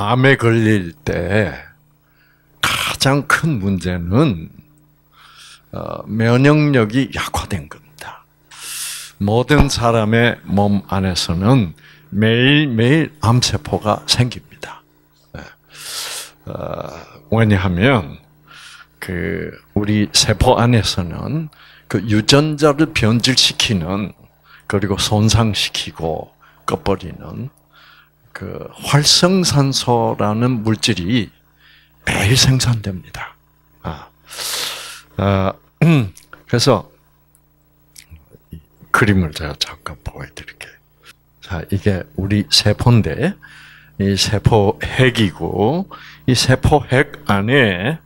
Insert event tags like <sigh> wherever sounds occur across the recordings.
암에 걸릴 때 가장 큰 문제는 어, 면역력이 약화된 겁니다. 모든 사람의 몸 안에서는 매일매일 암세포가 생깁니다. 네. 어, 왜냐하면, 그, 우리 세포 안에서는 그 유전자를 변질시키는, 그리고 손상시키고 꺼버리는 그 활성산소라는 물질이 매일 생산됩니다. 아, 아 그래서 그림을 제가 잠깐 보여드릴게요. 자, 이게 우리 세포인데, 이 세포 핵이고, 이 세포 핵 안에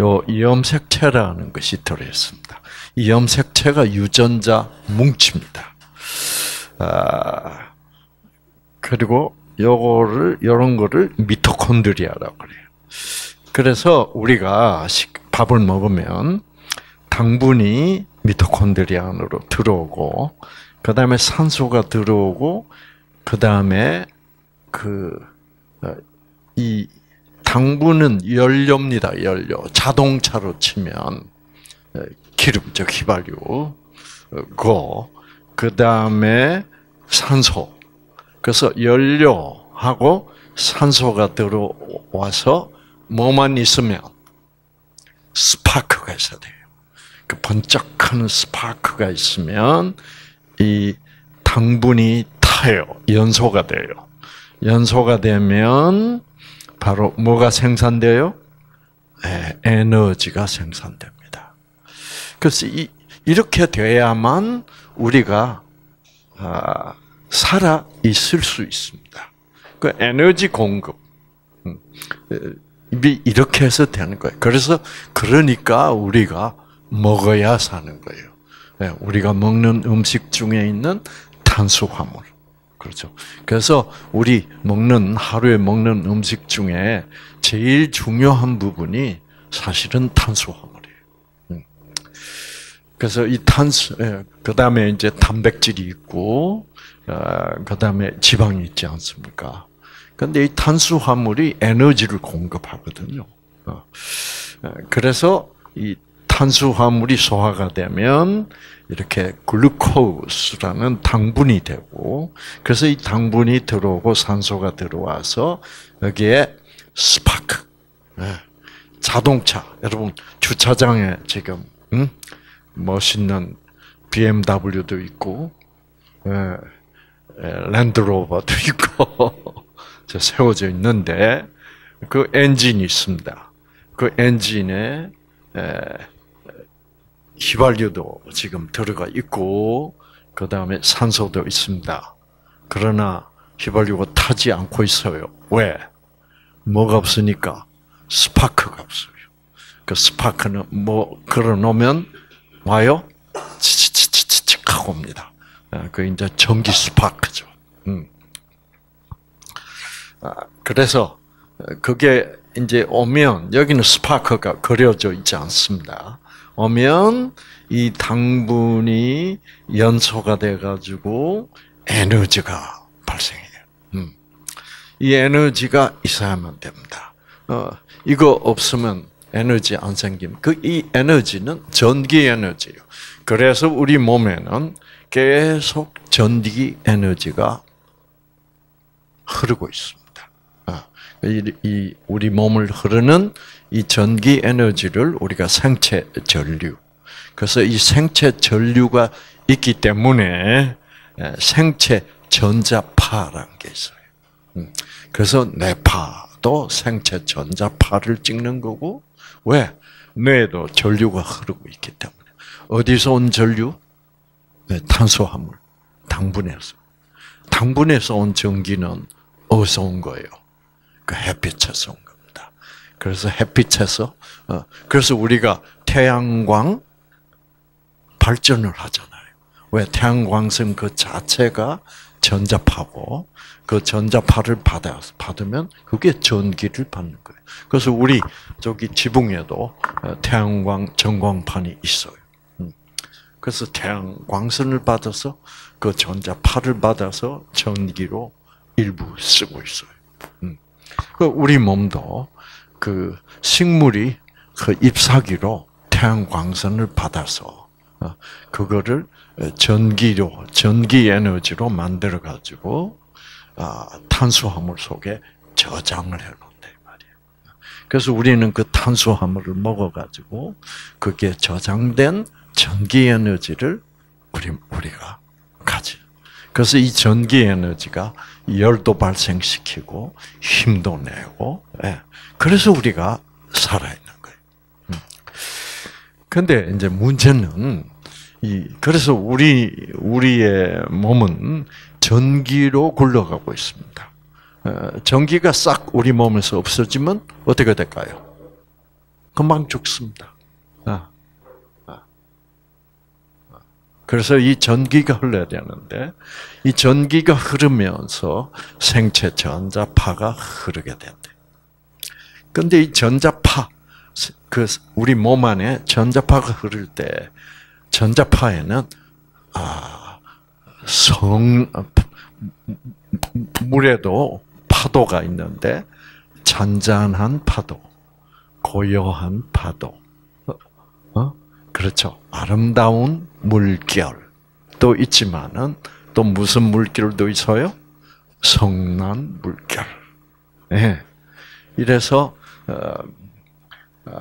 요 염색체라는 것이 들어있습니다. 이 염색체가 유전자 뭉칩니다. 아, 그리고 요거를, 요런 거를 미토콘드리아라고 그래요. 그래서 우리가 밥을 먹으면 당분이 미토콘드리아 안으로 들어오고, 그 다음에 산소가 들어오고, 그 다음에 그, 어, 이 당분은 연료입니다, 연료. 자동차로 치면, 어, 기름적 휘발유 고, 그 다음에 산소. 그래서 연료하고 산소가 들어와서 뭐만 있으면 스파크가 있어야 돼요. 그 번쩍하는 스파크가 있으면 이 당분이 타요. 연소가 돼요. 연소가 되면 바로 뭐가 생산돼요? 네, 에너지가 생산됩니다. 그래서 이, 이렇게 돼야만 우리가 아, 살아 있을 수 있습니다. 그 에너지 공급 음, 이렇게 해서 되는 거예요. 그래서 그러니까 우리가 먹어야 사는 거예요. 네, 우리가 먹는 음식 중에 있는 탄수화물. 그렇죠. 그래서 우리 먹는 하루에 먹는 음식 중에 제일 중요한 부분이 사실은 탄수화물이에요. 음. 그래서 이 탄수, 예, 그 다음에 이제 단백질이 있고, 어, 그 다음에 지방이 있지 않습니까? 근데 이 탄수화물이 에너지를 공급하거든요. 어. 어, 그래서 이 탄수화물이 소화가 되면 이렇게 글루코스라는 당분이 되고 그래서 이 당분이 들어오고 산소가 들어와서 여기에 스파크 네. 자동차 여러분 주차장에 지금 응? 멋있는 BMW도 있고 예, 랜드로버도 <laughs> 있고 세워져 있는데 그 엔진이 있습니다. 그 엔진에 휘발유도 지금 들어가 있고 그 다음에 산소도 있습니다. 그러나 휘발유가 타지 않고 있어요. 왜? 뭐가 없으니까 스파크가 없어요. 그 스파크는 뭐 걸어놓으면 와요? 치치치치치 하고 옵니다. 아, 그 이제 전기 스파크죠. 음. 아, 그래서 그게 이제 오면 여기는 스파크가 그려져 있지 않습니다. 오면 이 당분이 연소가 돼 가지고 에너지가 발생해요. 음. 이 에너지가 있어야만 됩니다. 어, 이거 없으면 에너지 안 생김. 그 이 에너지는 전기 에너지예요. 그래서 우리 몸에는 계속 전기 에너지가 흐르고 있습니다. 어, 이, 이 우리 몸을 흐르는 이 전기 에너지를 우리가 생체 전류. 그래서 이 생체 전류가 있기 때문에 생체 전자파라는 게 있어요. 음. 그래서 뇌파도 생체 전자파를 찍는 거고 왜? 뇌에도 전류가 흐르고 있기 때문에. 어디서 온 전류? 네, 탄수화물, 당분에서. 당분에서 온 전기는 어디서 온 거예요? 그 햇빛에서 온 거. 그래서 햇빛에서 어, 그래서 우리가 태양광 발전을 하잖아요. 왜 태양광선 그 자체가 전자파고 그 전자파를 받아 받으면 그게 전기를 받는 거예요. 그래서 우리 저기 지붕에도 어, 태양광 전광판이 있어요. 음. 그래서 태양 광선을 받아서 그 전자파를 받아서 전기로 일부 쓰고 있어요. 음. 그 우리 몸도 그 식물이 그 잎사귀로 태양 광선을 받아서 어, 그거를 전기로 전기 에너지로 만들어 가지고 아, 탄수화물 속에 저장을 해놓는다 말이에요. 그래서 우리는 그 탄수화물을 먹어 가지고 그게 저장된 전기 에너지를 우리 우리가 가지. 그래서 이 전기 에너지가 열도 발생시키고 힘도 내고, 예. 그래서 우리가 살아 있는 거예요. 음. 근데 이제 문제는 이 그래서 우리 우리의 몸은 전기로 굴러가고 있습니다. 어, 전기가 싹 우리 몸에서 없어지면 어떻게 될까요? 금방 죽습니다. 아, 아. 그래서 이 전기가 흘러야 되는데 이 전기가 흐르면서 생체 전자파가 흐르게 된대. 근데 이 전자파 그 우리 몸 안에 전자파가 흐를 때 전자파에는 아, 성 물에도 파도가 있는데 잔잔한 파도, 고요한 파도, 어? 그렇죠. 아름다운 물결도 있지만은 또 무슨 물결도 있어요? 성난 물결. 예. 네. 이래서 어, 어,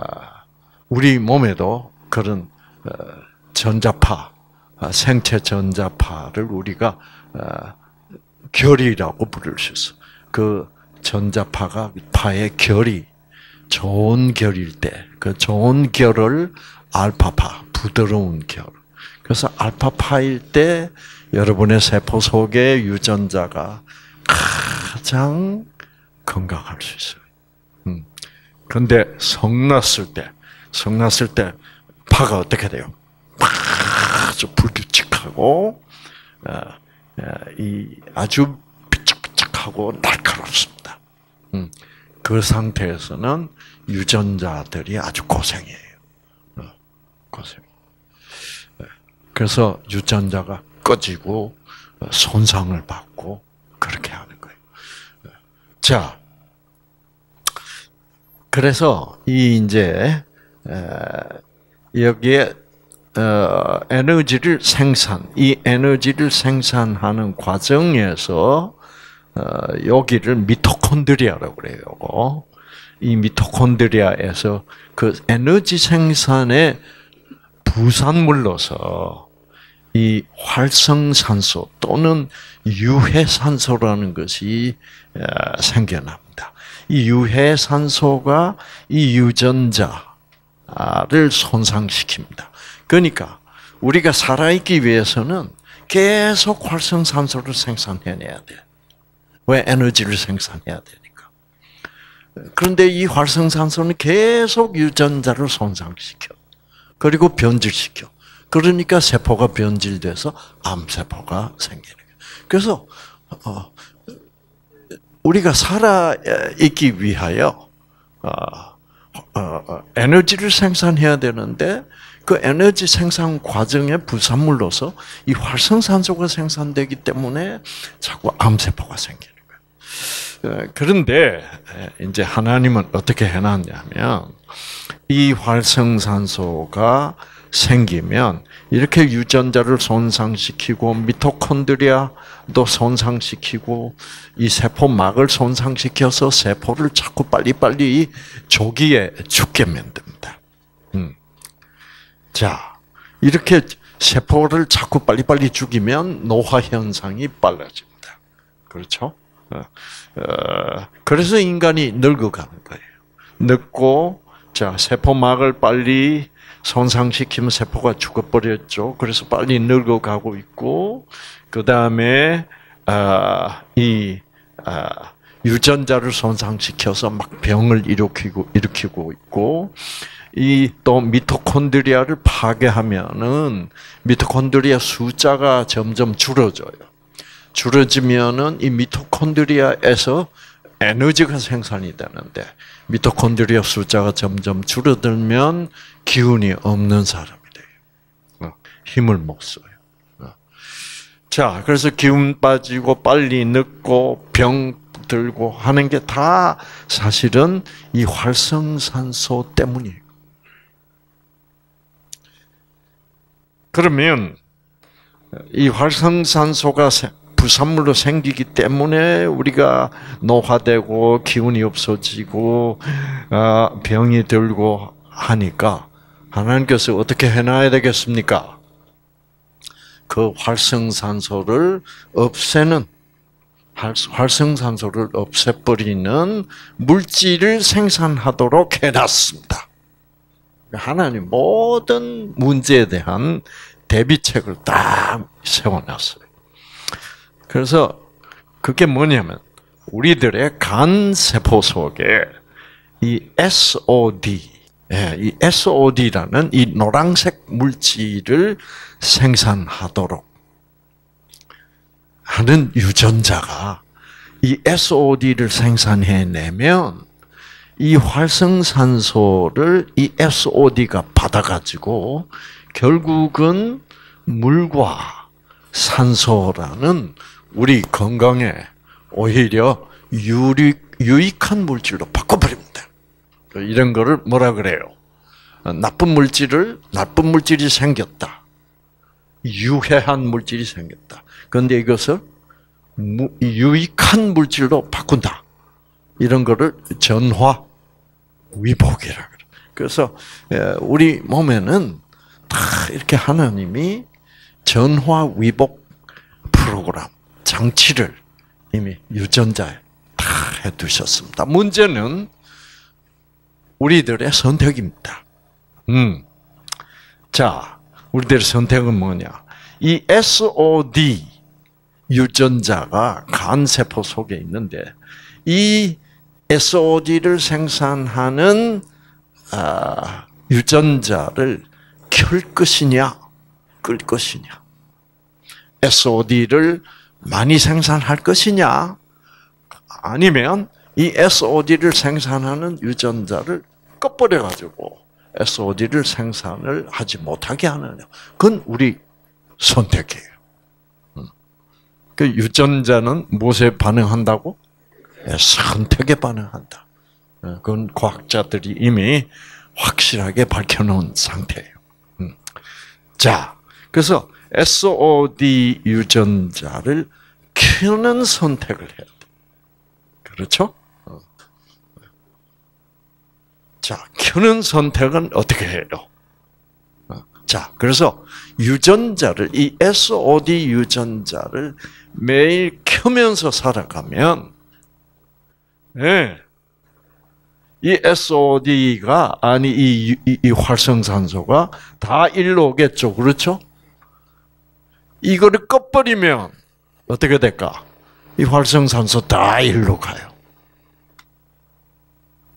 우리 몸에도 그런 어, 전자파, 아, 생체 전자파를 우리가 아, 결이라고 부를 수 있어. 그 전자파가 파의 결이 좋은 결일 때, 그 좋은 결을 알파파, 부드러운 결. 그래서 알파파일 때 여러분의 세포 속의 유전자가 가장 건강할 수 있어요. 음. 근데 성났을 때, 성났을 때 파가 어떻게 돼요? 아주 불규칙하고 어, 어, 이 아주 삐쩍삐쩍하고 날카롭습니다. 음, 그 상태에서는 유전자들이 아주 고생해요. 어, 고생. 그래서 유전자가 꺼지고 손상을 받고 그렇게 하는 거예요. 자, 그래서 이 이제 여기에 어, 에너지를 생산, 이 에너지를 생산하는 과정에서 어, 여기를 미토콘드리아라고 그래요. 이 미토콘드리아에서 그 에너지 생산의 부산물로서 이 활성산소 또는 유해산소라는 것이 어, 생겨납니다. 이 유해산소가 이 유전자를 손상시킵니다. 그러니까 우리가 살아있기 위해서는 계속 활성산소를 생산해내야 돼. 왜 에너지를 생산해야 되니까. 그런데 이 활성산소는 계속 유전자를 손상시켜. 그리고 변질시켜. 그러니까 세포가 변질돼서 암세포가 생기는 거예요. 그래서 어, 우리가 살아 있기 위하여 어, 어, 에너지를 생산해야 되는데 그 에너지 생산 과정의 부산물로서 이 활성산소가 생산되기 때문에 자꾸 암세포가 생기는 그런데 이제 하나님은 어떻게 해놨냐면 이 활성산소가 생기면 이렇게 유전자를 손상시키고 미토콘드리아도 손상시키고 이 세포막을 손상시켜서 세포를 자꾸 빨리빨리 조기에 죽게 만듭니다. 음. 자, 이렇게 세포를 자꾸 빨리빨리 죽이면 노화 현상이 빨라집니다. 그렇죠? 어, 어, 그래서 인간이 늙어가는 거예요. 늙고, 자, 세포막을 빨리 손상시키면 세포가 죽어버렸죠. 그래서 빨리 늙어가고 있고, 그 다음에, 아, 이, 아, 유전자를 손상시켜서 막 병을 일으키고, 일으키고 있고, 이 또 미토콘드리아를 파괴하면은 미토콘드리아 숫자가 점점 줄어져요. 줄어지면은 이 미토콘드리아에서 에너지가 생산이 되는데 미토콘드리아 숫자가 점점 줄어들면 기운이 없는 사람이 돼요. 어, 힘을 못 써요. 어. 자, 그래서 기운 빠지고 빨리 늙고 병 들고 하는 게 다 사실은 이 활성산소 때문이에요. 그러면 이 활성산소가 부산물로 생기기 때문에 우리가 노화되고 기운이 없어지고 아, 병이 들고 하니까 하나님께서 어떻게 해놔야 되겠습니까? 그 활성산소를 없애는 활성산소를 없애버리는 물질을 생산하도록 해놨습니다. 하나님 모든 문제에 대한 대비책을 딱 세워놨어요. 그래서 그게 뭐냐면 우리들의 간 세포 속에 이 SOD, 예, 이 SOD라는 이 노란색 물질을 생산하도록 하는 유전자가 이 SOD를 생산해내면 이 활성산소를 이 SOD가 받아가지고 결국은 물과 산소라는 우리 건강에 오히려 유익, 유익한 물질로 바꿔버립니다. 이런 거를 뭐라 그래요? 나쁜 물질을, 나쁜 물질이 생겼다. 유해한 물질이 생겼다. 그런데 이것을 유익한 물질로 바꾼다. 이런 거를 전화 위복이라 그래. 그래서 우리 몸에는 다 이렇게 하나님이 전화 위복 프로그램 장치를 이미 유전자에 다 해두셨습니다. 문제는 우리들의 선택입니다. 음. 자, 우리들의 선택은 뭐냐? 이 SOD 유전자가 간 세포 속에 있는데 이 SOD를 생산하는 아, 유전자를 켤 것이냐, 끌 것이냐. SOD를 많이 생산할 것이냐, 아니면 이 SOD를 생산하는 유전자를 꺼버려 가지고 SOD를 생산을 하지 못하게 하느냐. 그건 우리 선택이에요. 음. 그 유전자는 무엇에 반응한다고? 예, 선택에 반응한다. 예, 그건 과학자들이 이미 확실하게 밝혀놓은 상태예요. 음. 자, 그래서 SOD 유전자를 켜는 선택을 해야 돼. 그렇죠? 어. 자, 켜는 선택은 어떻게 해요? 어. 자, 그래서 유전자를, 이 SOD 유전자를 매일 켜면서 살아가면, 예, 이 SOD가, 아니, 이, 이, 이 활성산소가 다 일로 오겠죠. 그렇죠? 이거를 꺼버리면 어떻게 될까? 이 활성산소 다 일로 가요.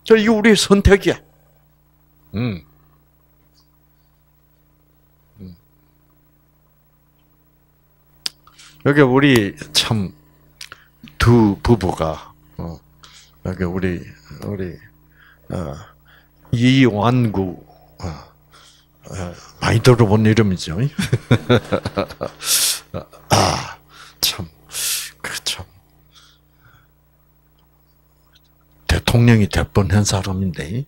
저 이거 우리의 선택이야. 음. 음. 여기 우리 참 두 부부가 어, 여기 우리 우리 어, 이완구 어, 어 많이 들어본 이름이죠. <laughs> 아, 참, 그 참. 대통령이 될 뻔한 사람인데.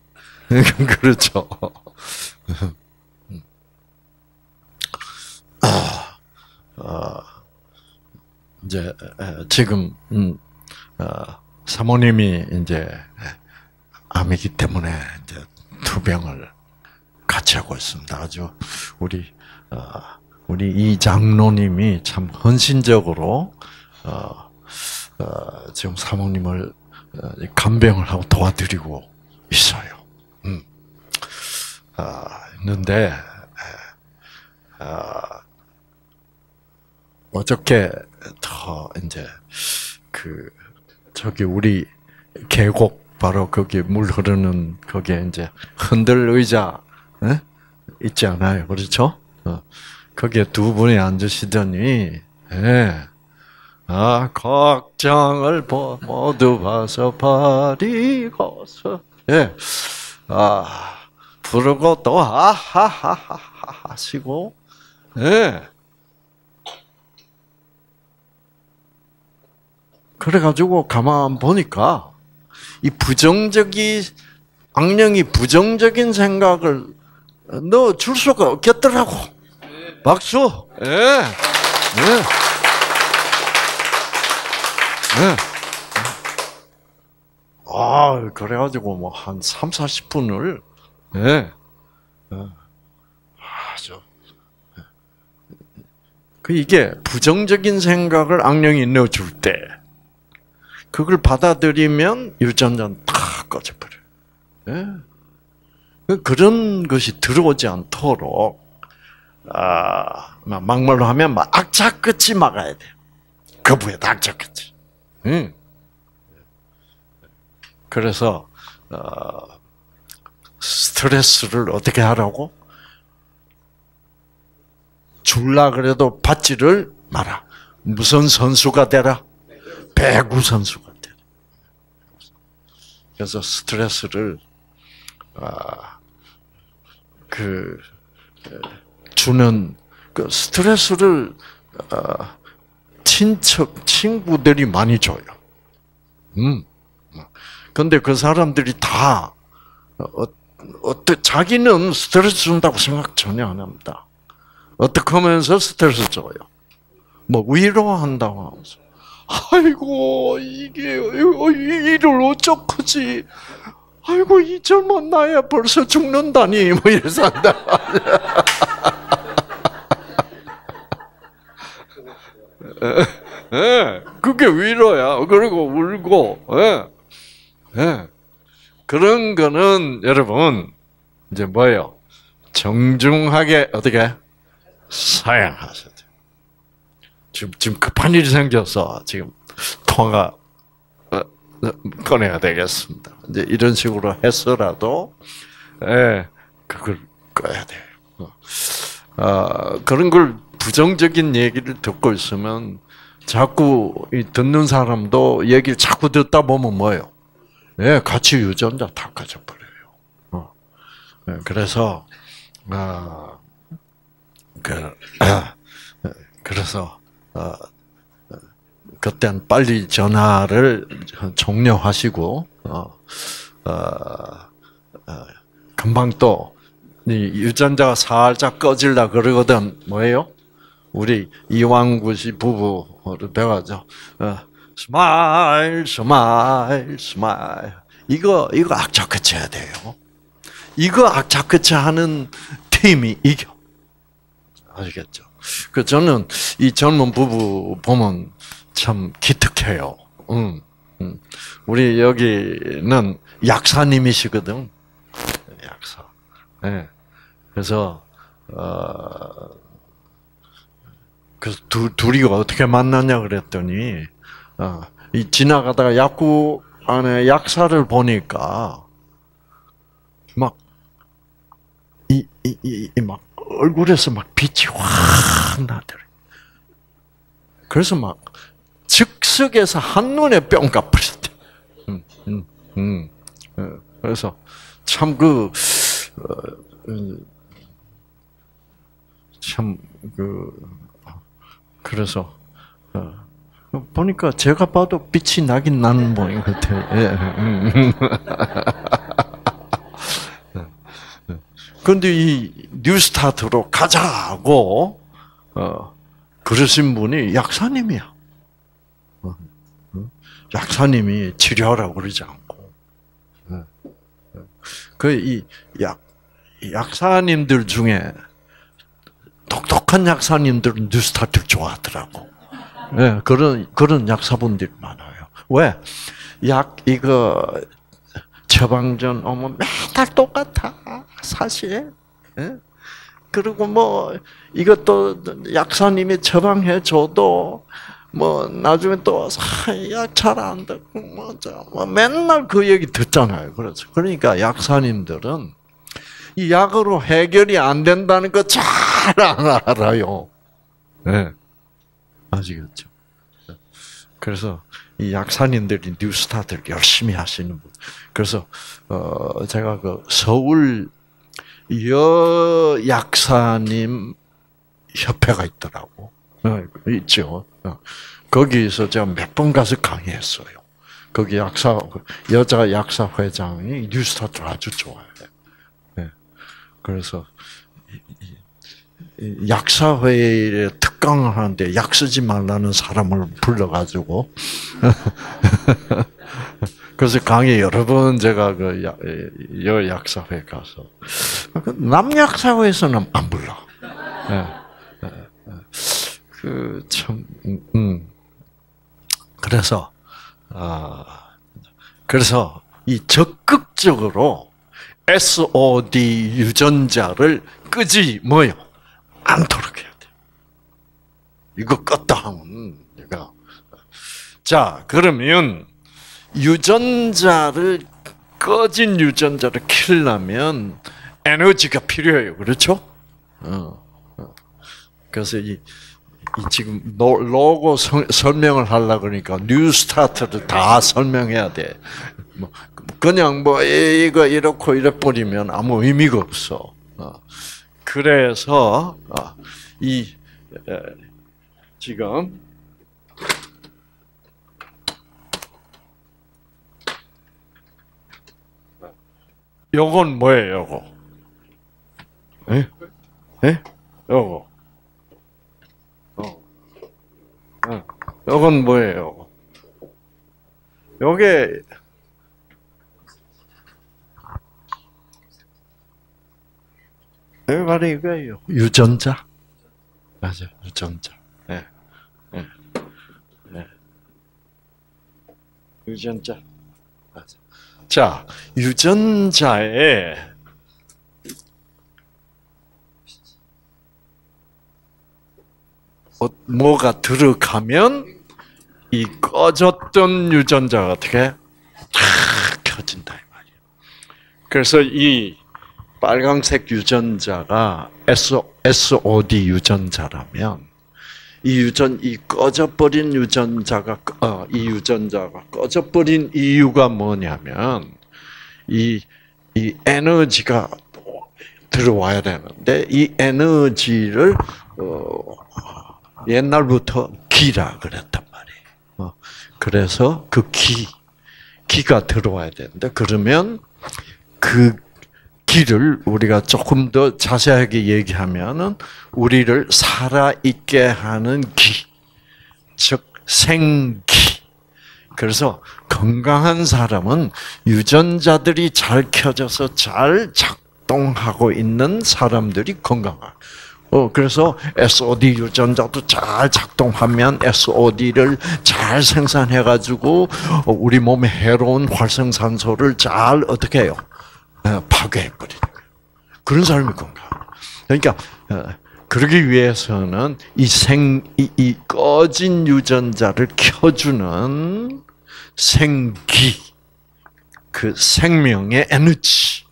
<laughs> 그렇죠. 아, 아, 이제, 지금, 음, 아, 사모님이 이제, 암이기 때문에, 이제, 투병을 같이 하고 있습니다. 아주, 우리, 아, 우리 이 장로님이 참 헌신적으로 어, 어, 지금 사모님을 어, 간병을 하고 도와드리고 있어요. 음. 아, 있는데 아, 어저께 더 이제 그 저기 우리 계곡 바로 거기 물 흐르는 거기에 이제 흔들 의자 에? 있지 않아요, 그렇죠? 어. 거기에 두 분이 앉으시더니, 예. 아, 걱정을 모두 봐서 버리고서, 예. 아, 부르고 또, 아하하하 하시고, 예. 그래가지고 가만 보니까 이 부정적이 악령이 부정적인 생각을 넣어줄 수가 없겠더라고. 박수. 예. 예. 예. 아, 그래가지고 뭐 한 3, 40분을 예. 아주 그 이게 부정적인 생각을 악령이 넣어줄 때 그걸 받아들이면 유전자는 다 꺼져버려요. 예. 그 그런 것이 들어오지 않도록 아, 막말로 하면 막 악착 끝이 막아야 돼요. 거부에 악착 끝이. 응. 그래서 어, 스트레스를 어떻게 하라고? 줄라 그래도 받지를 마라. 무슨 선수가 되라? 배구 선수가 되라. 그래서 스트레스를 아, 그 주는 그 스트레스를 어, 친척 친구들이 많이 줘요. 음. 근데 그 사람들이 다 어, 어때 자기는 스트레스 준다고 생각 전혀 안 합니다. 어떻게 하면서 스트레스 줘요? 뭐 위로한다고 하면서. 아이고 이게 이를 어쩌지? 아이고 이 젊은 나이에 벌써 죽는다니 <laughs> 뭐 이래서 한다. 예, <laughs> 그게 위로야. 그리고 울고, 예, 예. 그런 거는 여러분 이제 뭐예요? 정중하게 어떻게 사양하셔야 돼요. 지금 지금 급한 일이 생겨서 지금 통화 꺼내야 되겠습니다. 이제 이런 식으로 해서라도 예, 그걸 꺼야 돼요. 어, 아, 그런 걸 부정적인 얘기를 듣고 있으면 자꾸 듣는 사람도 얘기를 자꾸 듣다 보면 뭐예요? 예, 같이 유전자 다 가져버려요. 어. 예, 그래서, 아, 그, <clears throat> 아, 그래서, 어, 그땐 빨리 전화를 종료하시고, 어, 어, 어, 금방 또, 유전자가 살짝 꺼질라 그러거든, 뭐예요? 우리 이왕구 씨 부부를 배워가지고, 어, smile, smile, smile. 이거, 이거 악착같이 해야 돼요. 이거 악착같이 하는 팀이 이겨. 아시겠죠? 그 저는 이 젊은 부부 보면 참 기특해요. 응, 응. 우리 여기는 약사님이시거든. 약사. 네. 그래서 어, 그래서 두, 둘이 어떻게 만났냐 그랬더니 어, 이 지나가다가 약국 안에 약사를 보니까 막 이 이 이 막 얼굴에서 막 빛이 확 나더래. 그래서 막 즉석에서 한 눈에 뿅 까버렸대. 음, 음, 음. 어, 그래서 참그 어, 참그 그래서 어, 보니까 제가 봐도 빛이 나긴 나는 모양 같아요. 예. <laughs> 그런데 이 뉴스타트로 가자고 어, 그러신 분이 약사님이야. 약사님이 치료하라고 그러지 않고. 어, 그이 약, 약사님들 중에 똑똑한 약사님들은 뉴스타트 좋아하더라고. 네, 그런 그런 약사분들이 많아요. 왜? 약 이거 처방전 오면 맨날 똑같아 사실. 네? 그리고 뭐 이것도 약사님이 처방해 줘도 뭐 나중에 또 약잘 안 듣고 뭐저 뭐 맨날 그 얘기 듣잖아요. 그렇죠. 그러니까 약사님들은 이 약으로 해결이 안 된다는 거 잘 알아요. 네. 아시겠죠? 그래서 이 약사님들이 뉴스타들 열심히 하시는 분. 그래서 어 제가 그 서울 여 약사님 협회가 있더라고. 어, 있죠. 어. 거기서 제가 몇 번 가서 강의했어요. 거기 약사 여자 약사 회장이 뉴스타트를 아주 좋아해. 네. 그래서 약사회에 특강을 하는데 약 쓰지 말라는 사람을 불러가지고 <laughs> 그래서 강의 여러 번 제가 그여 약사회 가서 남약사회에서는 안 불러. 네. 그참 음, 음. 그래서 아 그래서 이 적극적으로 SOD 유전자를 끄지 뭐요 않도록 해야 돼. 이거 껐다 하면 내가 자 그러면 유전자를 꺼진 유전자를 키려면 에너지가 필요해요. 그렇죠? 어. 어. 그래서 이 지금 로고 설명을 하려 그러니까 뉴스타트를 다 설명해야 돼. 뭐 그냥 뭐 이거 이렇고 이래 버리면 아무 의미가 없어. 어. 그래서 어, 이 지금 요건 뭐예요, 요거? 예? 예? 요거. 이건 뭐예요? 요게 여기 바로 이거예요. 유전자. 맞아, 유전자. 네. 네. 네. 유전자. 맞아. 자, 유전자에 어, 뭐가 들어가면 이 꺼졌던 유전자가 어떻게 탁 켜진다 이 말이에요. 그래서 이 빨강색 유전자가 SOD 유전자라면 이 유전 이 꺼져버린 유전자가 어, 이 유전자가 꺼져버린 이유가 뭐냐면 이 이 에너지가 들어와야 되는데 이 에너지를 어, 옛날부터 기라 그랬단 그래서 그 기, 기가 들어와야 되는데 그러면 그 기를 우리가 조금 더 자세하게 얘기하면은 우리를 살아 있게 하는 기, 즉 생기. 그래서 건강한 사람은 유전자들이 잘 켜져서 잘 작동하고 있는 사람들이 건강한. 어, 그래서 SOD 유전자도 잘 작동하면 SOD를 잘 생산해가지고 어, 우리 몸에 해로운 활성산소를 잘 어떻게 해요? 어, 파괴해버리는 거예요. 그런 사람이 건강. 그러니까, 어, 그러기 위해서는 이 생, 이, 이 꺼진 유전자를 켜주는 생기, 그 생명의 에너지가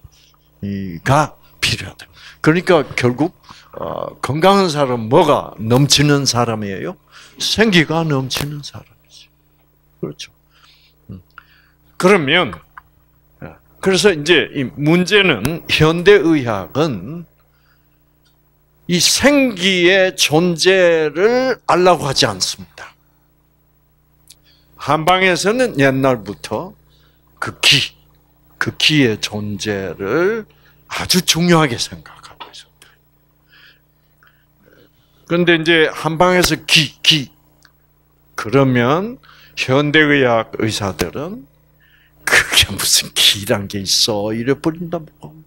필요하다. 그러니까 결국 어, 건강한 사람 뭐가 넘치는 사람이에요? 생기가 넘치는 사람이지. 그렇죠. 음. 그러면 어, 그래서 이제 이 문제는 현대 의학은 이 생기의 존재를 알라고 하지 않습니다. 한방에서는 옛날부터 그 기, 그 기의 존재를 아주 중요하게 생각. 그런데 이제 한방에서 기, 기. 그러면 현대의학 의사들은 그게 무슨 기란 게 있어. 이래 버린다, 뭐.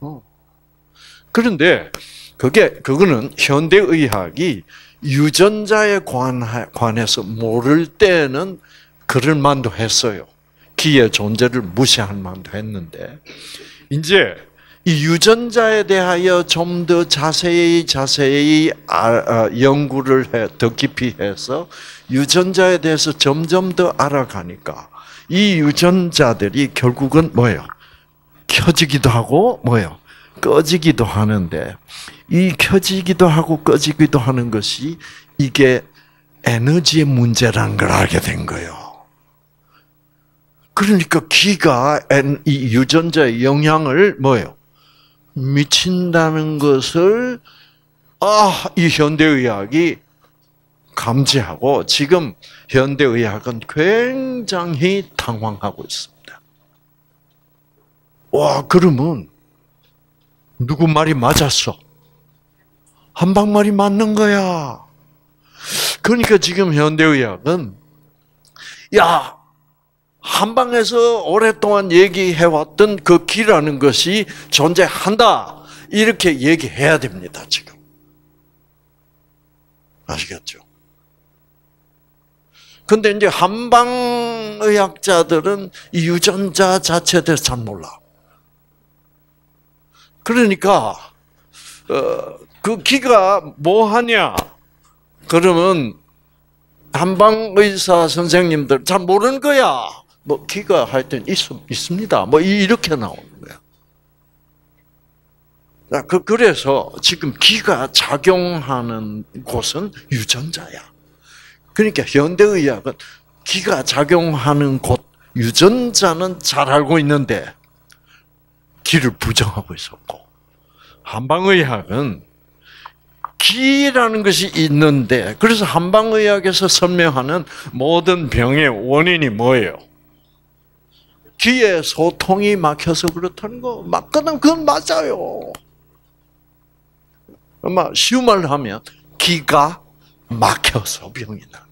어. 그런데 그게, 그거는 현대의학이 유전자에 관해서 모를 때는 그럴 만도 했어요. 기의 존재를 무시할 만도 했는데, 이제 이 유전자에 대하여 좀 더 자세히 자세히 아, 연구를 해, 더 깊이 해서 유전자에 대해서 점점 더 알아가니까 이 유전자들이 결국은 뭐예요? 켜지기도 하고 뭐예요? 꺼지기도 하는데 이 켜지기도 하고 꺼지기도 하는 것이 이게 에너지의 문제라는 걸 알게 된 거예요. 그러니까 기가 이 유전자의 영향을 뭐예요? 미친다는 것을 아, 이 현대의학이 감지하고 지금 현대의학은 굉장히 당황하고 있습니다. 와, 그러면 누구 말이 맞았어? 한방 말이 맞는 거야. 그러니까 지금 현대의학은 야 한방에서 오랫동안 얘기해왔던 그 기라는 것이 존재한다. 이렇게 얘기해야 됩니다, 지금. 아시겠죠? 근데 이제 한방의학자들은 이 유전자 자체에 대해서 잘 몰라. 그러니까, 어, 그 기가 뭐 하냐? 그러면 한방 의사 선생님들 잘 모르는 거야. 뭐 기가 하여튼 있, 있습니다. 뭐 이렇게 나오는 거야. 그 그래서 지금 기가 작용하는 곳은 유전자야. 그러니까 현대의학은 기가 작용하는 곳 유전자는 잘 알고 있는데 기를 부정하고 있었고 한방의학은 기라는 것이 있는데 그래서 한방의학에서 설명하는 모든 병의 원인이 뭐예요? 기의 소통이 막혀서 그렇다는 거 맞거든 그건 맞아요. 아마 쉬운 말로 하면 기가 막혀서 병이 나는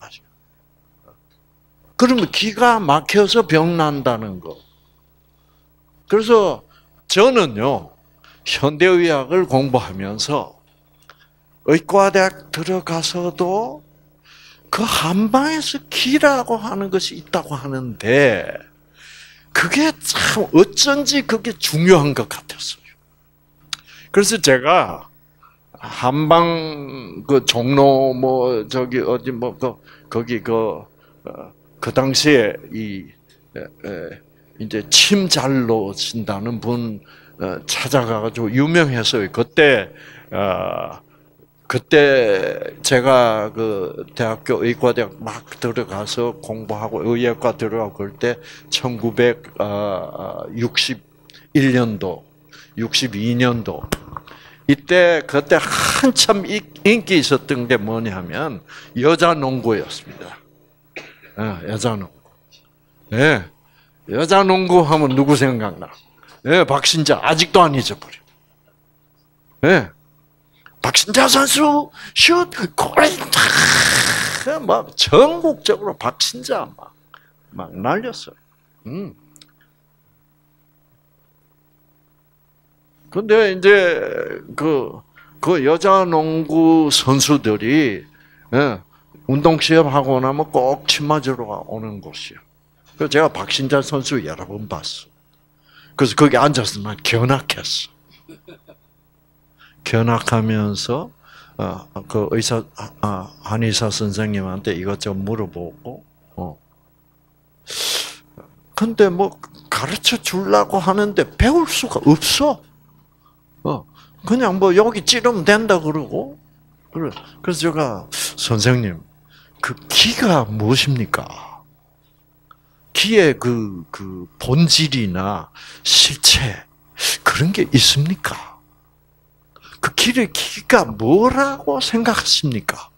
거예요. 그러면 기가 막혀서 병 난다는 거. 그래서 저는요 현대의학을 공부하면서 의과대학 들어가서도 그 한방에서 기라고 하는 것이 있다고 하는데 그게 참 어쩐지 그게 중요한 것 같았어요. 그래서 제가 한방 그 종로 뭐 저기 어디 뭐 그 거기 그그 어, 그 당시에 이 이제 침 잘 놓으신다는 분 어, 찾아가가지고 유명했어요. 그때 어, 그때 제가 그 대학교 의과대학 막 들어가서 공부하고 의학과 들어가고 그럴 때 1961년도, 62년도 이때 그때 한참 인기 있었던 게 뭐냐면 여자 농구였습니다. 어, 여자 농구. 예. 여자 농구 하면 누구 생각나? 예, 박신자 아직도 안 잊어버려. 예. 박신자 선수 슛 골이 막 전국적으로 박신자 막, 막 날렸어요. 음. 근데 이제 그, 그 여자 농구 선수들이 예, 운동 시합하고 나면 꼭침 맞으러 오는 곳이요. 그래서 제가 박신자 선수 여러 번 봤어. 그래서 거기 앉아서 난 견학했어. 견학하면서 어, 그 의사 아, 한의사 선생님한테 이것저것 물어보고 어. 근데 뭐 가르쳐 주려고 하는데 배울 수가 없어. 어. 그냥 뭐 여기 찌르면 된다 그러고 그래. 그래서 제가 선생님 그 기가 무엇입니까? 기의 그, 그 본질이나 실체, 그런 게 있습니까? 그 기의 기가 뭐라고 생각하십니까?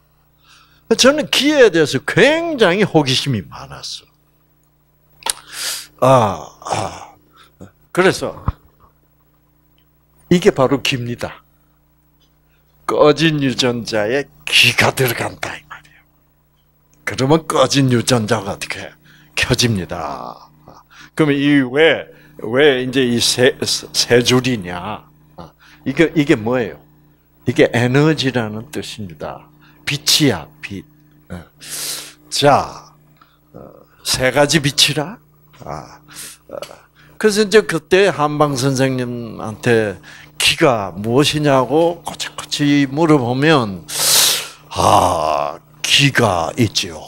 저는 기에 대해서 굉장히 호기심이 많았어. 아, 아. 그래서, 이게 바로 기입니다. 꺼진 유전자에 기가 들어간다, 이 말이에요. 그러면 꺼진 유전자가 어떻게 해? 켜집니다. 그러면 이왜 왜 이제 이 세 세 줄이냐? 이게 이게 뭐예요? 이게 에너지라는 뜻입니다. 빛이야 빛. 어. 자, 어, 세 가지 빛이라. 아, 어. 그래서 이제 그때 한방 선생님한테 기가 무엇이냐고 꼬치꼬치 물어보면 아 기가 있지요.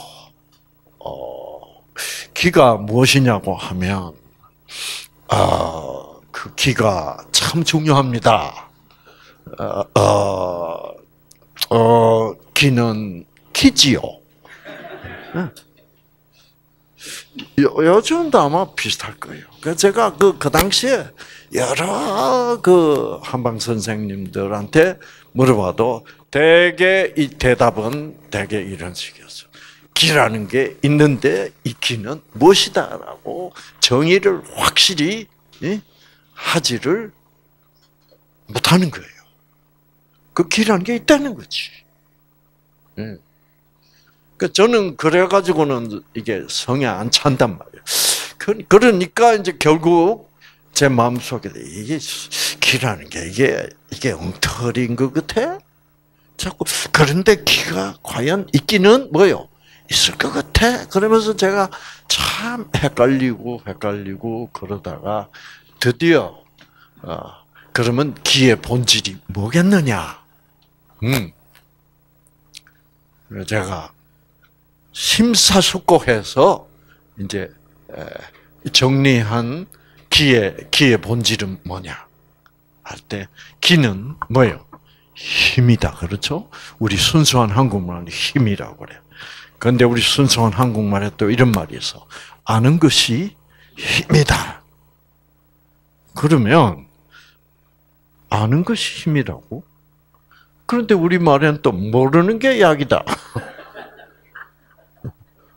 기가 무엇이냐고 하면 아, 그 기가 참 중요합니다. 어, 어, 어 기는 기지요. 요, 즘도 아마 비슷할 거예요. 그 제가 그, 그 당시에 여러 그 한방 선생님들한테 물어봐도 대개 이 대답은 대개 이런 식이었어요. 기라는 게 있는데 이 기는 무엇이다라고 정의를 확실히 하지를 못하는 거예요. 그 기라는 게 있다는 거지. 그 저는 그래가지고는 이게 성에 안 찬단 말이에요. 그, 그러니까 이제 결국 제 마음속에 이게 기라는 게 이게 이게 엉터리인 것 같아. 자꾸 그런데 기가 과연 있기는 뭐요? 있을 것 같아. 그러면서 제가 참 헷갈리고 헷갈리고 그러다가 드디어 어, 그러면 기의 본질이 뭐겠느냐? 음. 제가 심사숙고해서 이제 정리한 기의 기의 본질은 뭐냐 할 때 기는 뭐예요? 힘이다 그렇죠? 우리 순수한 한국말은 힘이라고 그래요. 그런데 우리 순수한 한국말에 또 이런 말이 있어. 아는 것이 힘이다. 그러면 아는 것이 힘이라고? 그런데 우리 말에는 또 모르는 게 약이다. <laughs>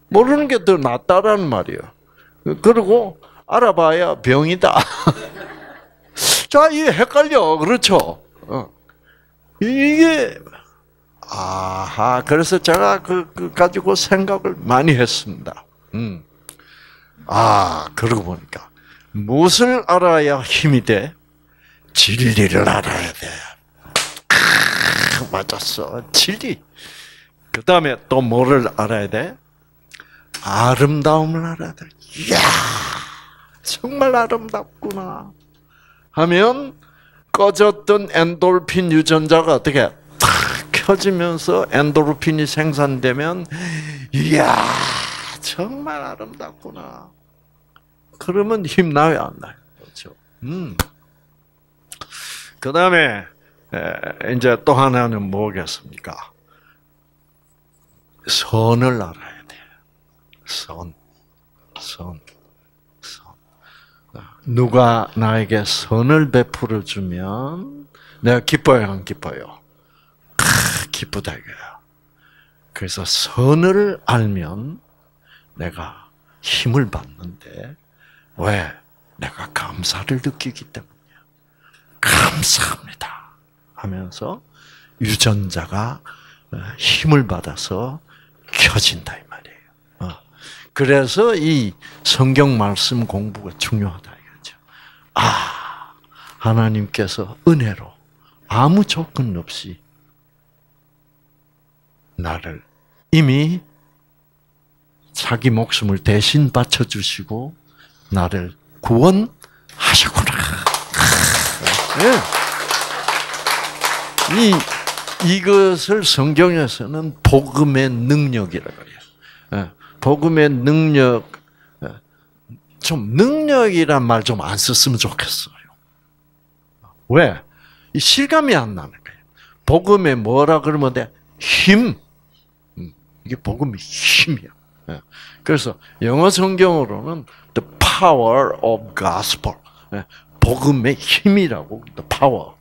모르는 게 더 낫다라는 말이에요. 그리고 알아봐야 병이다. <laughs> 자, 이 헷갈려. 그렇죠? 어. 이게 아하, 그래서 제가 그, 그 가지고 생각을 많이 했습니다. 음. 아, 그러고 보니까 무엇을 알아야 힘이 돼? 진리를 알아야 돼. 아, 맞았어. 진리. 그 다음에 또 뭐를 알아야 돼? 아름다움을 알아야 돼. 이야, 정말 아름답구나. 하면 꺼졌던 엔돌핀 유전자가 어떻게 탁 켜지면서 엔도르핀이 생산되면 이야, 정말 아름답구나. 그러면 힘 나요, 안 나요? 그렇죠. 음. 그 다음에, 이제 또 하나는 뭐겠습니까? 선을 알아야 선, 선, 선. 누가 나에게 선을 베풀어 주면 내가 기뻐요, 안 기뻐요? 크, 기쁘다 이거야. 그래서 선을 알면 내가 힘을 받는데 왜? 내가 감사를 느끼기 때문이야. 감사합니다. 하면서 유전자가 힘을 받아서 켜진다. 그래서 이 성경 말씀 공부가 중요하다 이거죠. 아, 하나님께서 은혜로 아무 조건 없이 나를 이미 자기 목숨을 대신 바쳐주시고 나를 구원하셨구나. 네. 이 이것을 성경에서는 복음의 능력이라고 해요. 예. 복음의 능력, 좀 능력이란 말 좀 안 썼으면 좋겠어요. 왜? 이 실감이 안 나는 거예요. 복음에 뭐라 그러면 돼? 힘. 음, 이게 복음의 힘이야. 예. 그래서 영어 성경으로는 the power of gospel. 예. 복음의 힘이라고 the power.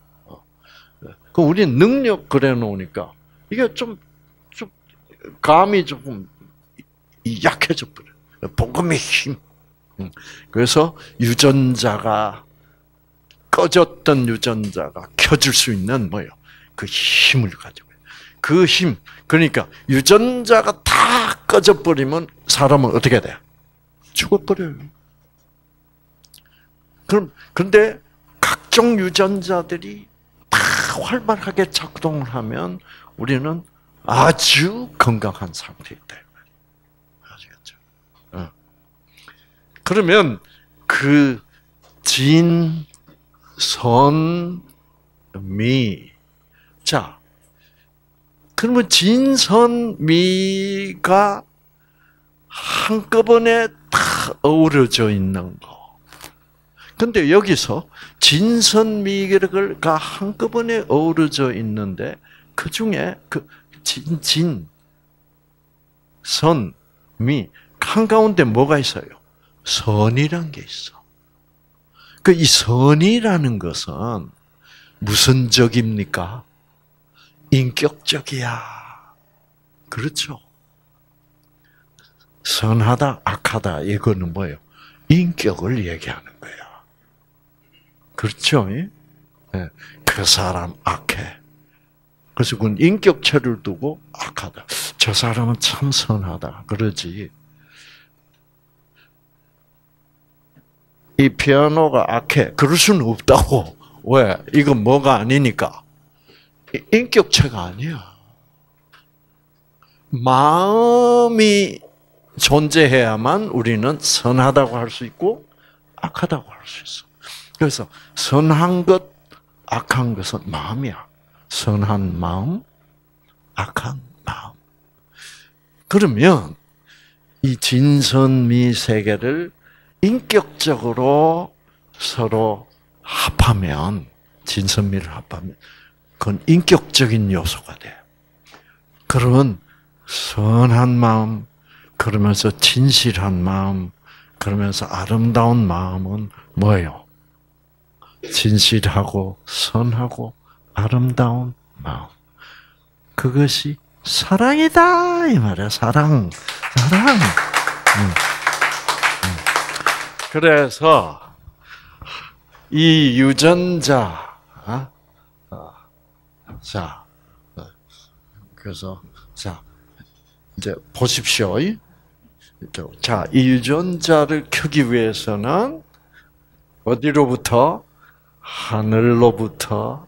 그 우리 능력 그래 놓으니까 이게 좀, 좀 감이 조금 약해져 버려. 복음의 힘. 음. 그래서 유전자가 꺼졌던 유전자가 켜줄 수 있는 뭐요? 그 힘을 가지고 그 힘. 그러니까 유전자가 다 꺼져 버리면 사람은 어떻게 돼? 죽어버려요. 그럼 근데 각종 유전자들이 다 활발하게 작동을 하면 우리는 아주 건강한 상태에 있다. 그러면 그 진, 선, 미. 자, 그러면 진 선, 미가 한꺼번에 다 어우러져 있는 거. 근데 여기서 진선미가 한꺼번에 어우러져 있는데 그 중에 그 진, 진, 선, 미 한가운데 뭐가 있어요? 선이란 게 있어. 그 이 선이라는 것은 무슨 적입니까? 인격적이야. 그렇죠. 선하다, 악하다, 이거는 뭐예요? 인격을 얘기하는 거예요. 그렇죠? 예? 그 사람 악해. 그래서 그건 인격체를 두고 악하다. 저 사람은 참 선하다. 그러지. 이 피아노가 악해. 그럴 수는 없다고. 왜? 이건 뭐가 아니니까. 인격체가 아니야. 마음이 존재해야만 우리는 선하다고 할 수 있고 악하다고 할 수 있어. 그래서 선한 것, 악한 것은 마음이야. 선한 마음, 악한 마음. 그러면 이 진선미 세계를 인격적으로 서로 합하면 진선미를 합하면 그건 인격적인 요소가 돼. 그러면 선한 마음, 그러면서 진실한 마음, 그러면서 아름다운 마음은 뭐예요? 진실하고 선하고 아름다운 마음. 그것이 사랑이다 이 말이야. 사랑, 사랑. 음. 음. 그래서 이 유전자, 어? 어. 자, 어. 그래서 자 이제 보십시오. 자, 이 유전자를 켜기 위해서는 어디로부터 하늘로부터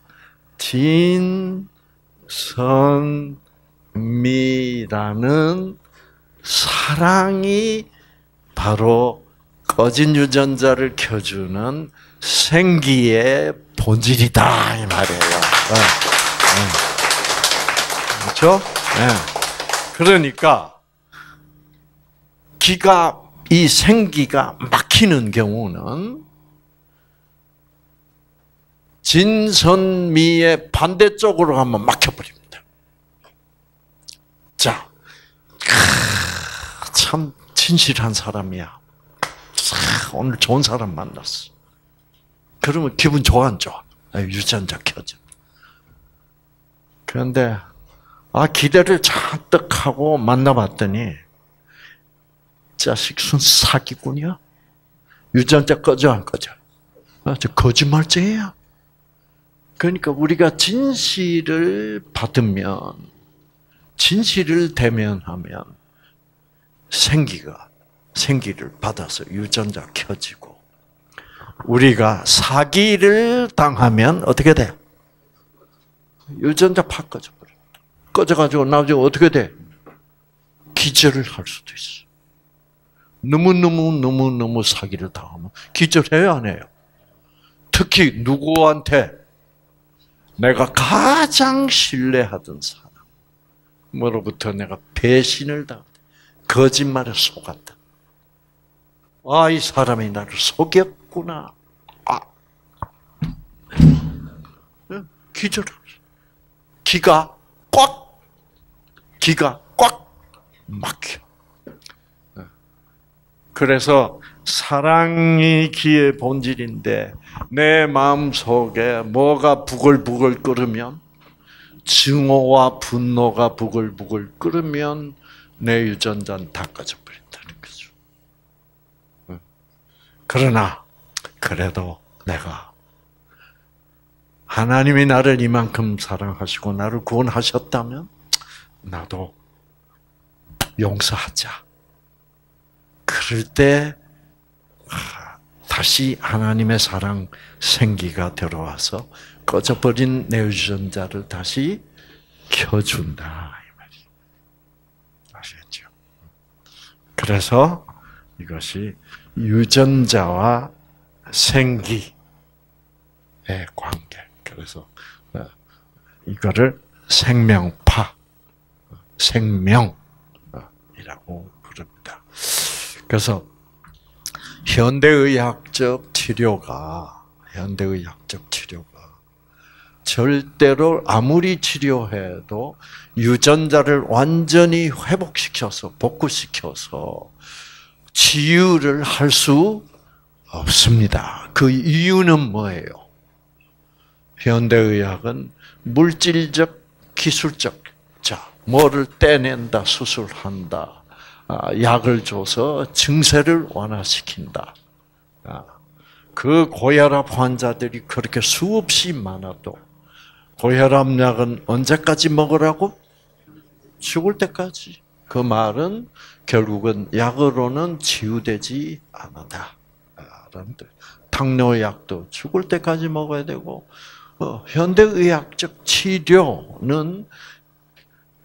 진선미라는 사랑이 바로 꺼진 유전자를 켜주는 생기의 본질이다 이 말이에요. 네. 네. 그렇죠? 네. 그러니까 기가 이 생기가 막히는 경우는 진선미의 반대쪽으로 가면 막혀버립니다. 자, 참 진실한 사람이야. 오늘 좋은 사람 만났어. 그러면 기분 좋아 안 좋아? 아, 유전자 켜져. 그런데 아 기대를 잔뜩 하고 만나봤더니 자식 순 사기꾼이야. 유전자 꺼져 안 꺼져? 아, 저 거짓말쟁이야. 그러니까 우리가 진실을 받으면 진실을 대면하면 생기가 생기를 받아서 유전자 켜지고 우리가 사기를 당하면 어떻게 돼? 유전자 팍 꺼져 버려. 꺼져가지고 나중에 어떻게 돼? 기절을 할 수도 있어. 너무너무 너무너무 사기를 당하면 기절해요 안 해요? 특히 누구한테 내가 가장 신뢰하던 사람, 뭐로부터 내가 배신을 당했다. 거짓말에 속았다. 아, 이 사람이 나를 속였구나. 아. 기절 기가 꽉, 기가 꽉 막혀. 그래서 사랑이 기의 본질인데 내 마음 속에 뭐가 부글부글 끓으면 증오와 분노가 부글부글 끓으면 내 유전자는 다 꺼져버린다는 거죠. 그러나 그래도 내가 하나님이 나를 이만큼 사랑하시고 나를 구원하셨다면 나도 용서하자. 그럴 때 다시 하나님의 사랑 생기가 들어와서 꺼져버린 내 유전자를 다시 켜준다 아시겠죠? 그래서 이것이 유전자와 생기의 관계. 그래서 어, 이거를 생명파, 생명이라고 부릅니다. 그래서 현대의학적 치료가 현대의학적 치료가 절대로 아무리 치료해도 유전자를 완전히 회복시켜서 복구시켜서 치유를 할 수 없습니다. 그 이유는 뭐예요? 현대의학은 물질적, 기술적, 자, 뭐를 떼낸다, 수술한다, 아, 약을 줘서 증세를 완화시킨다. 아, 그 고혈압 환자들이 그렇게 수없이 많아도 고혈압 약은 언제까지 먹으라고? 죽을 때까지. 그 말은 결국은 약으로는 치유되지 않는다. 당뇨약도 죽을 때까지 먹어야 되고 어, 현대의학적 치료는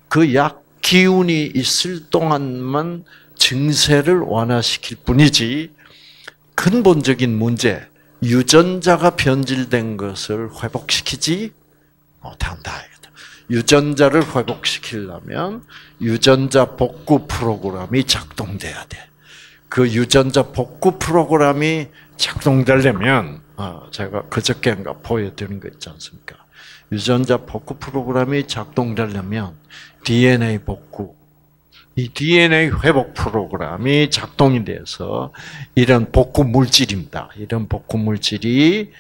그 약 기운이 있을 동안만 증세를 완화시킬 뿐이지 근본적인 문제 유전자가 변질된 것을 회복시키지 못한다. 유전자를 회복시키려면 유전자 복구 프로그램이 작동돼야 돼. 그 유전자 복구 프로그램이 작동되려면 어, 제가 그저께인가 보여드린 거 있지 않습니까? 유전자 복구 프로그램이 작동되려면 DNA 복구, 이 DNA 회복 프로그램이 작동이 돼서 이런 복구 물질입니다. 이런 복구 물질이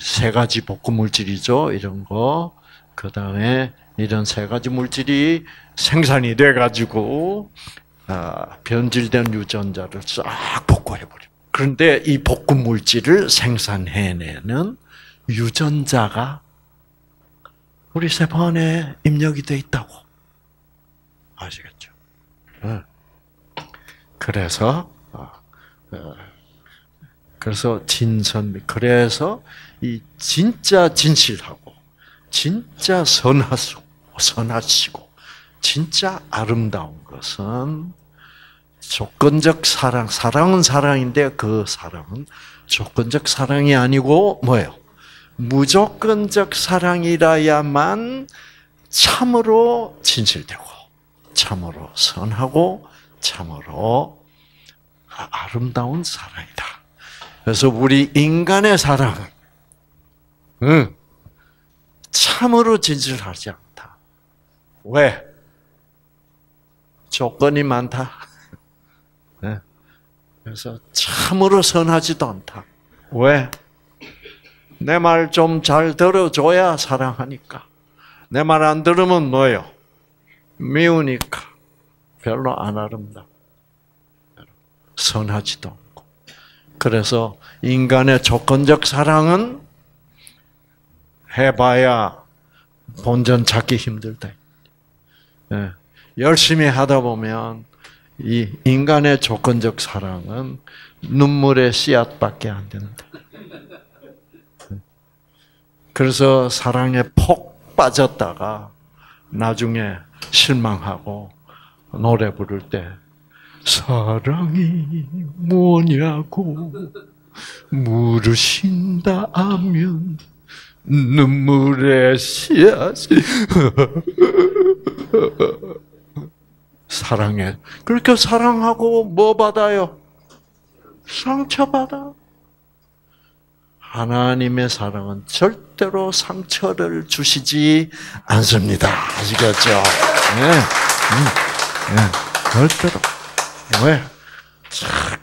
세 가지 복구 물질이죠. 이런 거. 그 다음에 이런 세 가지 물질이 생산이 돼가지고 아, 변질된 유전자를 싹 복구해버려. 그런데 이 복구 물질을 생산해내는 유전자가 우리 세포 안에 입력이 돼 있다고 아시겠죠? 네. 그래서 어, 어, 그래서 진선 그래서 이 진짜 진실하고 진짜 선하시고 선하시고 진짜 아름다운 것은 조건적 사랑, 사랑은 사랑인데 그 사랑은 조건적 사랑이 아니고 뭐예요? 무조건적 사랑이라야만 참으로 진실되고 참으로 선하고 참으로 아, 아름다운 사랑이다. 그래서 우리 인간의 사랑은 응, 참으로 진실하지 않다. 왜? 조건이 많다. <laughs> 네. 그래서 참으로 선하지도 않다. 왜? 내 말 좀 잘 들어줘야 사랑하니까. 내 말 안 들으면 뭐요? 미우니까. 별로 안 아름다. 선하지도 않고. 그래서 인간의 조건적 사랑은 해봐야 본전 찾기 힘들다. 네. 열심히 하다 보면 이 인간의 조건적 사랑은 눈물의 씨앗밖에 안 된다. 그래서 사랑에 폭 빠졌다가 나중에 실망하고 노래 부를 때 사랑이 뭐냐고 물으신다면 눈물의 씨앗이 <laughs> 사랑해. 그렇게 사랑하고 뭐 받아요? 상처받아. 하나님의 사랑은 절대 로 상처를 주시지 않습니다. 아시겠죠? 네. 음, 네. 절대로. 왜?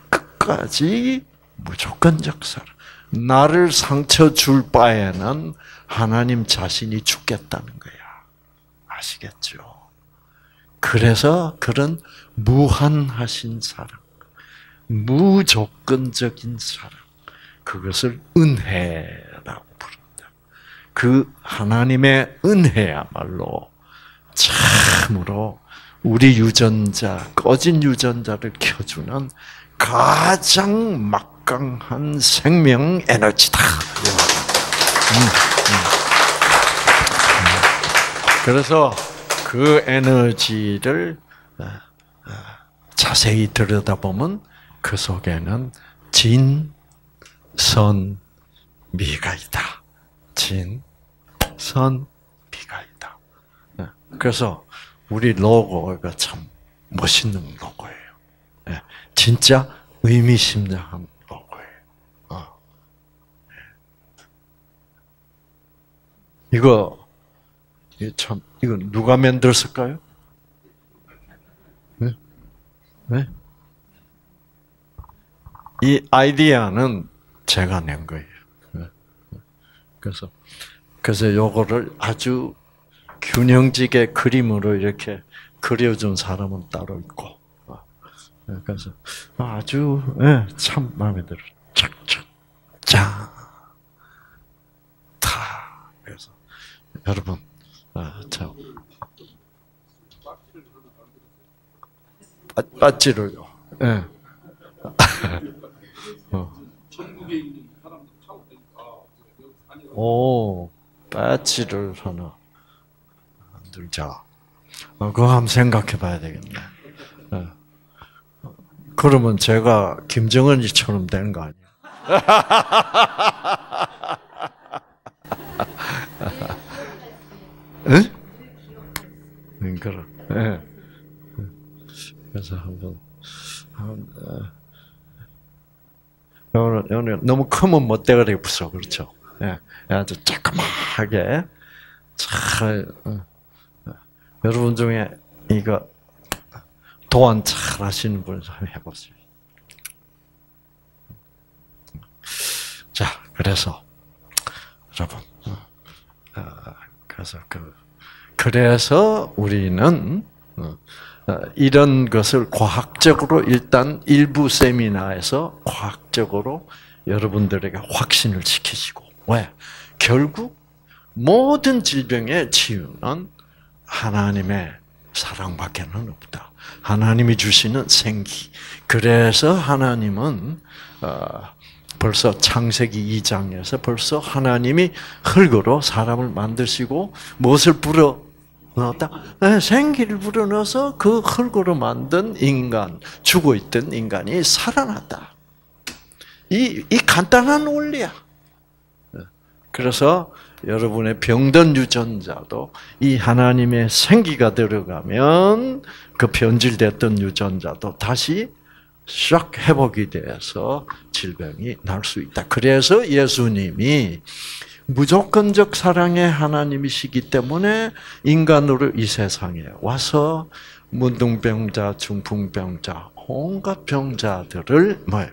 끝까지 무조건적 사랑. 나를 상처 줄 바에는 하나님 자신이 죽겠다는 거야. 아시겠죠? 그래서 그런 무한하신 사랑, 무조건적인 사랑, 그것을 부릅니다. 그 하나님의 은혜야말로 참으로 우리 유전자, 꺼진 유전자를 켜주는 가장 막강한 생명 에너지다. 음, 음. 음. 그래서 그 에너지를 어, 어, 자세히 들여다보면 그 속에는 진, 선, 미가 있다. 진, 선, 미가 있다. 어, 그래서 우리 로고가 참 멋있는 로고예요. 예, 진짜 의미심장한 로고예요. 이거 참 이거 누가 만들었을까요? 네? 네? 이 아이디어는 제가 낸 거예요. 예. 그래서 그래서 요거를 아주 균형지게 그림으로 이렇게 그려준 사람은 따로 있고. 예, 그래서 아주 예, 참 마음에 들어. 착착 짠. 다. 그래서 여러분 아, 참 빠지를요. 예. <laughs> 어. 전국에 있는 사람들 타고 다니까 오, 배지를 하나 만들자. 어, 그거 한번 생각해 봐야 되겠네. 예. 그러면 제가 김정은이처럼 되는 거 아니야? <laughs> 응? 응, 그럼. 예. 그래서 한번, 한, 어, 오늘, 오늘 너무 크면 못되거리 없어, 그렇죠? 예, 아주 조그맣게 잘 어, 어. 여러분 중에 이거 도안 잘 하시는 분 한번 해보세요. 자, 그래서 여러분, 어, 어, 그래서 그 그래서 우리는 이런 것을 과학적으로 일단 일부 세미나에서 과학적으로 여러분들에게 확신을 시키시고 왜? 결국 모든 질병의 치유는 하나님의 사랑밖에는 없다. 하나님이 주시는 생기. 그래서 하나님은 어, 벌써 창세기 2장에서 벌써 하나님이 흙으로 사람을 만드시고 무엇을 불어 넣었다? 네, 생기를 불어넣어서 그 흙으로 만든 인간, 죽어 있던 인간이 살아났다. 이, 이 간단한 원리야. 그래서 여러분의 병든 유전자도 이 하나님의 생기가 들어가면 그 변질됐던 유전자도 다시 싹 회복이 돼서 질병이 날 수 있다. 그래서 예수님이 무조건적 사랑의 하나님이시기 때문에 인간으로 이 세상에 와서 문둥병자, 중풍병자, 온갖 병자들을 뭐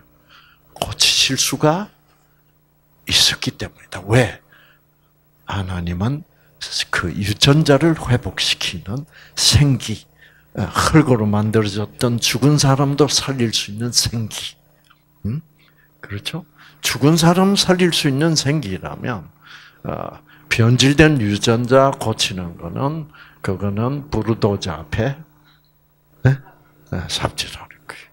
고치실 수가 있었기 때문이다. 왜? 하나님은 그 유전자를 회복시키는 생기, 흙으로 만들어졌던 죽은 사람도 살릴 수 있는 생기. 음? 그렇죠? 죽은 사람 살릴 수 있는 생기라면 어, 변질된 유전자 고치는 거는 그거는 부르도자 앞에 네? 네, 삽질하는 거예요.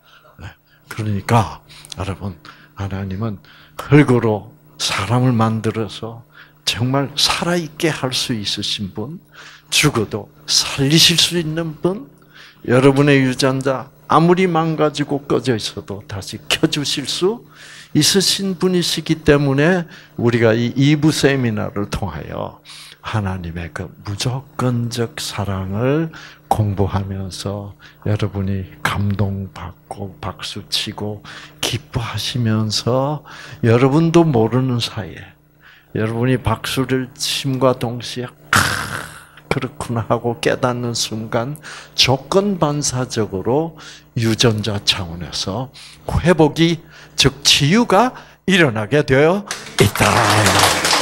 네. 그러니까 여러분 하나님은 흙으로 사람을 만들어서 정말 살아있게 할 수 있으신 분, 죽어도 살리실 수 있는 분, 여러분의 유전자 아무리 망가지고 꺼져 있어도 다시 켜주실 수 있으신 분이시기 때문에 우리가 이 2부 세미나를 통하여 하나님의 그 무조건적 사랑을 공부하면서 여러분이 감동받고 박수치고 기뻐하시면서 여러분도 모르는 사이에 여러분이 박수를 침과 동시에 그렇구나 하고 깨닫는 순간 조건 반사적으로 유전자 차원에서 회복이 즉 치유가 일어나게 되어 있다.